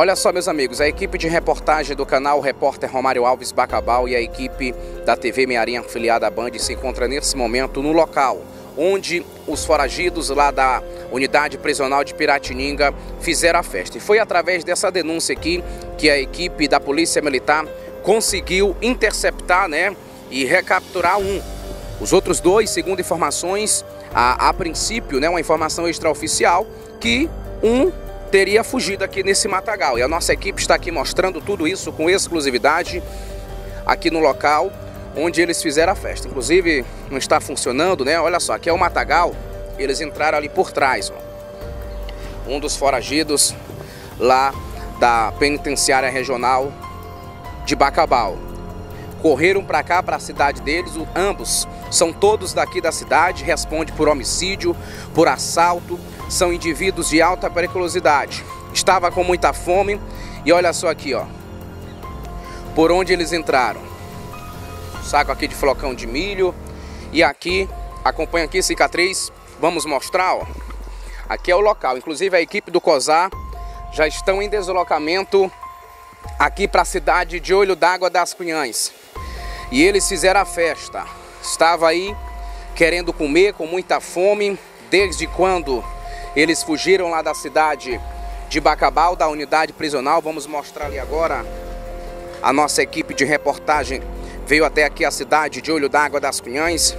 Olha só, meus amigos, a equipe de reportagem do canal Repórter Romário Alves Bacabal e a equipe da TV Mearinha afiliada à Band se encontra nesse momento no local onde os foragidos lá da unidade prisional de Piratininga fizeram a festa. E foi através dessa denúncia aqui que a equipe da Polícia Militar conseguiu interceptar né, e recapturar um. Os outros dois, segundo informações, a, a princípio, né, uma informação extraoficial, que um teria fugido aqui nesse matagal. E a nossa equipe está aqui mostrando tudo isso com exclusividade aqui no local onde eles fizeram a festa. Inclusive, não está funcionando, né? Olha só, aqui é o matagal. Eles entraram ali por trás, ó. Um dos foragidos lá da penitenciária regional de Bacabal. Correram para cá, para a cidade deles, ambos são todos daqui da cidade, responde por homicídio, por assalto, são indivíduos de alta periculosidade. Estava com muita fome e olha só aqui, ó. Por onde eles entraram. Saco aqui de flocão de milho e aqui, acompanha aqui cicatriz, vamos mostrar, ó. Aqui é o local, inclusive a equipe do COSAR já estão em deslocamento aqui para a cidade de Olho d'Água das Cunhães. E eles fizeram a festa. Estava aí querendo comer com muita fome, desde quando eles fugiram lá da cidade de Bacabal, da unidade prisional. Vamos mostrar ali agora. A nossa equipe de reportagem veio até aqui a cidade de Olho d'Água das Cunhães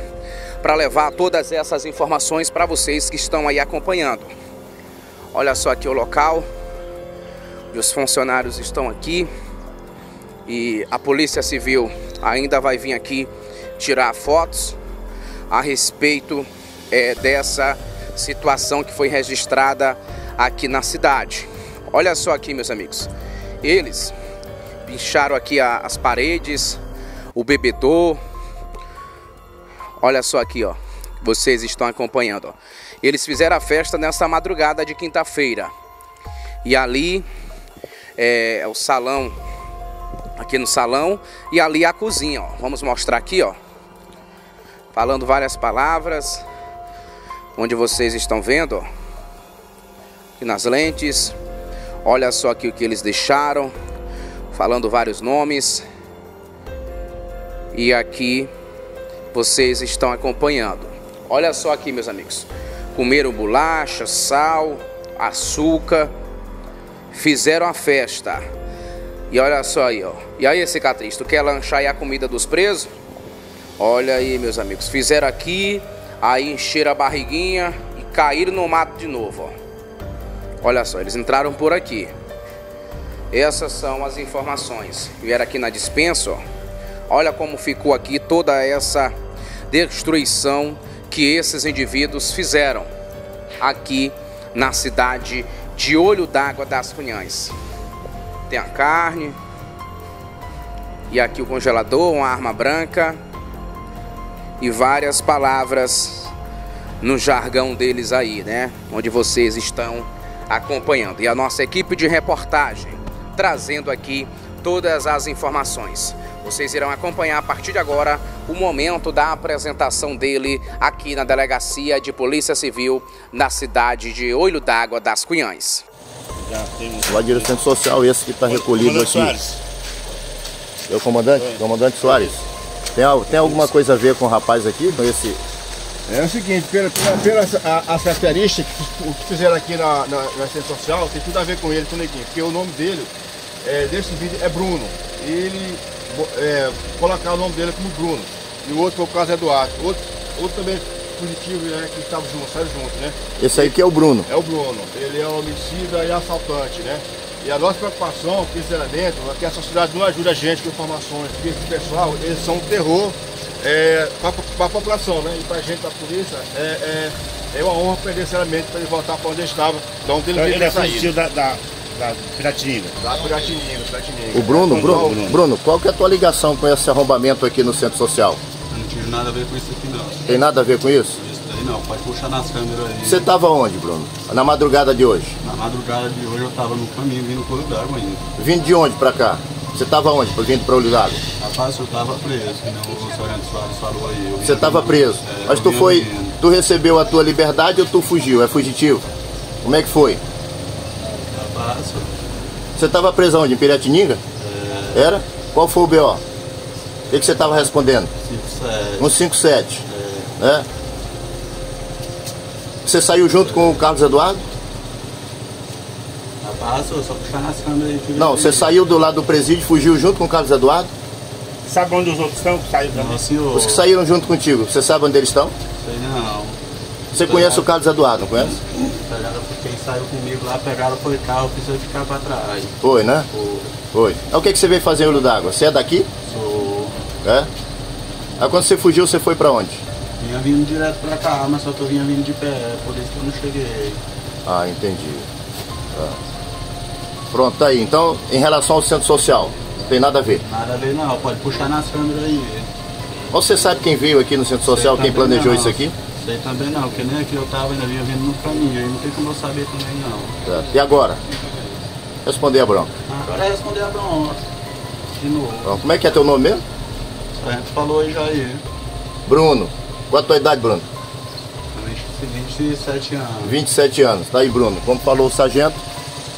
para levar todas essas informações para vocês que estão aí acompanhando. Olha só aqui o local. Os funcionários estão aqui e a Polícia Civil ainda vai vir aqui tirar fotos a respeito é, dessa situação que foi registrada aqui na cidade. Olha só aqui, meus amigos. Eles pincharam aqui a, as paredes, o bebedor. Olha só aqui, ó. Vocês estão acompanhando, ó. Eles fizeram a festa nessa madrugada de quinta-feira. E ali é, é o salão, aqui no salão, e ali a cozinha, ó. Vamos mostrar aqui, ó. Falando várias palavras onde vocês estão vendo, ó, nas lentes. Olha só aqui o que eles deixaram, falando vários nomes. E aqui vocês estão acompanhando. Olha só aqui, meus amigos. Comeram bolacha, sal, açúcar, fizeram a festa. E olha só aí, ó. E aí, cicatriz, tu quer lanchar aí a comida dos presos? Olha aí, meus amigos. Fizeram aqui Aí encheram a barriguinha e caíram no mato de novo. Ó. Olha só, eles entraram por aqui. Essas são as informações. Vieram aqui na dispensa, ó. Olha como ficou aqui toda essa destruição que esses indivíduos fizeram aqui na cidade de Olho d'Água das Cunhães. Tem a carne. E aqui o congelador, uma arma branca e várias palavras no jargão deles aí, né? Onde vocês estão acompanhando. E a nossa equipe de reportagem trazendo aqui todas as informações. Vocês irão acompanhar a partir de agora o momento da apresentação dele aqui na Delegacia de Polícia Civil na cidade de Olho d'Água das Cunhães. Lá de Centro Social, esse que está recolhido aqui. Soares. É o comandante? Comandante Soares. Tem, tem alguma coisa a ver com o rapaz aqui, com esse... É o seguinte, pela, pela, pela as características que, que fizeram aqui na, na, na assistência social, tem tudo a ver com ele, com o Neguinho, porque o nome dele, é, desse vídeo, é Bruno. Ele é, colocar o nome dele como Bruno. E o outro foi o caso Eduardo. Outro, outro também positivo né, que estava junto, saiu junto, né? Esse aí que é o Bruno. É o Bruno. Ele é homicida e assaltante, né? E a nossa preocupação, sinceramente, é que a sociedade não ajuda a gente com informações, porque esse pessoal, eles são um terror é, para a população, né? E para a gente, para a polícia, é, é, é, uma honra perder sinceramente para ele voltar para onde ele estava, de onde ele então, ele é fugido da, da, da Piratininga. Da Piratininga, Piratininga. O Bruno, Bruno, Bruno, Bruno, qual que é a tua ligação com esse arrombamento aqui no Centro Social? Não tive nada a ver com isso aqui não. Tem nada a ver com isso? não, pode puxar nas câmeras aí. Você estava onde, Bruno? Na madrugada de hoje? Madrugada de hoje eu estava no caminho, vindo para o lugar ainda. Vindo de onde para cá? Você estava onde? Vindo para o lugar? Rapaz, eu estava preso, que não o Sorrento Soares falou aí. Você estava preso? É, Mas tu foi. Vindo. Tu recebeu a tua liberdade ou tu fugiu? É fugitivo? Como é que foi? Rapaz, Você estava preso onde? Em Piratininga? É, Era? Qual foi o BO? O que, que você estava respondendo? 57. Um 57. É, né? Você saiu junto com o Carlos Eduardo? Eu só puxar nas câmeras aí. Não, você saiu do lado do presídio fugiu junto com o Carlos Eduardo? Sabe onde os outros estão? que Saiu também. Não, senhor. Os que saíram junto contigo, você sabe onde eles estão? Sei não. Você conhece o Carlos Eduardo, não conhece? Pegaram, quem saiu comigo lá, pegaram foi carro, fiz eu ficar pra trás. Foi, né? Foi. Aí o que, que você veio fazer em Olho d'Água? Você é daqui? sou. É? Aí quando você fugiu, você foi pra onde? Vinha vindo direto pra cá, mas só que eu vinha vindo de pé, por isso que eu não cheguei. Ah, entendi. Tá. Pronto, tá aí. Então, em relação ao centro social, não tem nada a ver. Nada a ver não, pode puxar nas câmeras aí. Você sabe quem veio aqui no centro social, quem planejou não. isso aqui? Sei também não, porque nem aqui eu tava, ainda vinha vindo no caminho, aí não tem como eu saber também não. Certo. E agora? Responder a bronca. Agora é responder a bronca. De novo. Pronto. Como é que é teu nome mesmo? A gente falou aí já aí. Bruno. Qual a tua idade, Bruno? 27 anos. 27 anos. Tá aí, Bruno. Como falou o sargento,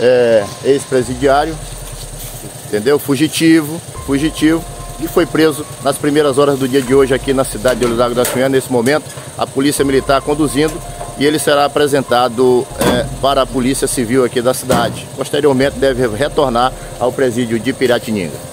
é ex-presidiário, entendeu? Fugitivo, fugitivo. E foi preso nas primeiras horas do dia de hoje aqui na cidade de d'Água da Cunha. Nesse momento, a Polícia Militar conduzindo e ele será apresentado é, para a Polícia Civil aqui da cidade. Posteriormente, deve retornar ao presídio de Piratininga.